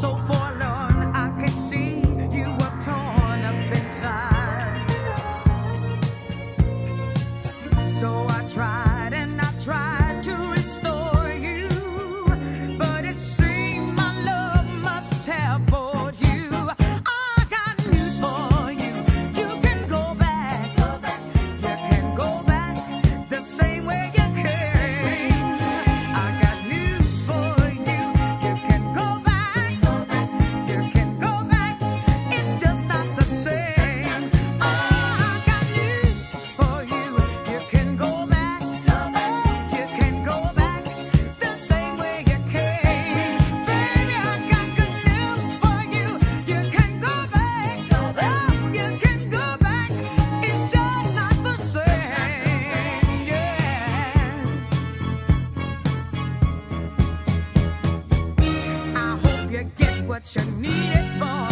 so far. what you need it for.